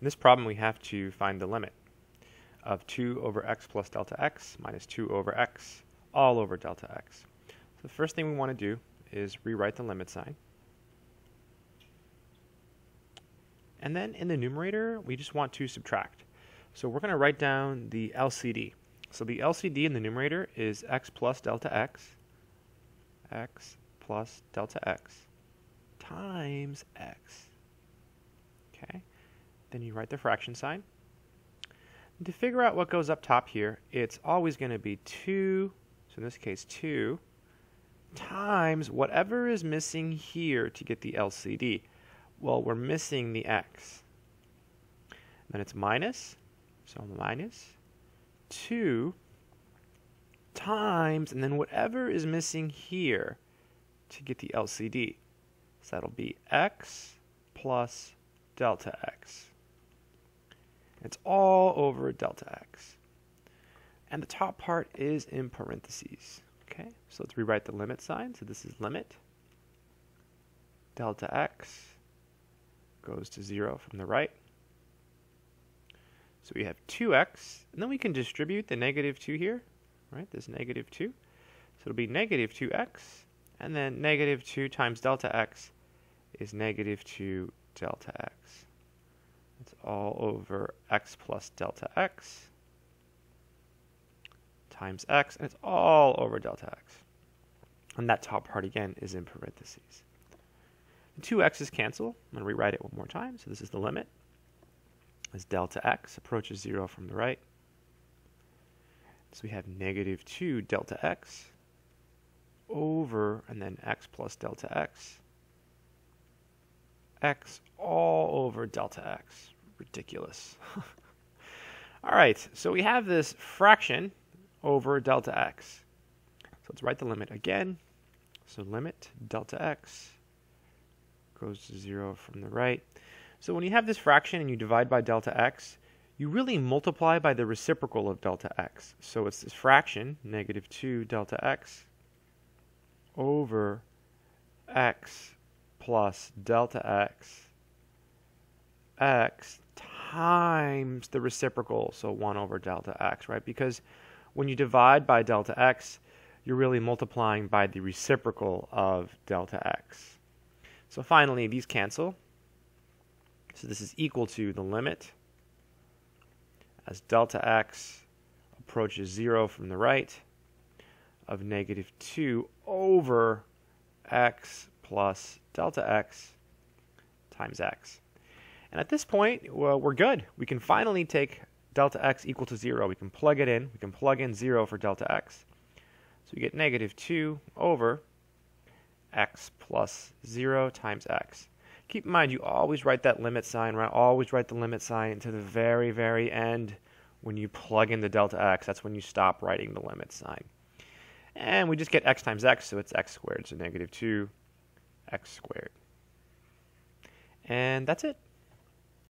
In this problem, we have to find the limit of 2 over x plus delta x minus 2 over x all over delta x. So the first thing we want to do is rewrite the limit sign. And then in the numerator, we just want to subtract. So we're going to write down the LCD. So the LCD in the numerator is x plus delta x, x plus delta x times x. Okay, then you write the fraction sign. And to figure out what goes up top here, it's always going to be 2, so in this case 2, times whatever is missing here to get the LCD. Well, we're missing the x. Then it's minus, so minus 2 times, and then whatever is missing here to get the LCD. So that'll be x plus delta x. It's all over delta x. And the top part is in parentheses. Okay, so let's rewrite the limit sign. So this is limit delta x goes to 0 from the right. So we have 2x, and then we can distribute the negative 2 here, right? This negative 2. So it'll be negative 2x, and then negative 2 times delta x is negative 2 delta x. It's all over x plus delta x times x, and it's all over delta x. And that top part, again, is in parentheses. The two x's cancel. I'm going to rewrite it one more time. So this is the limit as delta x approaches 0 from the right. So we have negative 2 delta x over, and then x plus delta x x all over delta x. Ridiculous. all right, so we have this fraction over delta x. So let's write the limit again. So limit delta x goes to 0 from the right. So when you have this fraction and you divide by delta x, you really multiply by the reciprocal of delta x. So it's this fraction, negative 2 delta x, over x plus delta x x times the reciprocal, so 1 over delta x, right? Because when you divide by delta x, you're really multiplying by the reciprocal of delta x. So finally, these cancel. So this is equal to the limit as delta x approaches 0 from the right of negative 2 over x plus delta x times x. And at this point, well, we're good. We can finally take delta x equal to 0. We can plug it in. We can plug in 0 for delta x. So we get negative 2 over x plus 0 times x. Keep in mind, you always write that limit sign, right? Always write the limit sign into the very, very end when you plug in the delta x. That's when you stop writing the limit sign. And we just get x times x, so it's x squared, so negative 2 x squared. And that's it.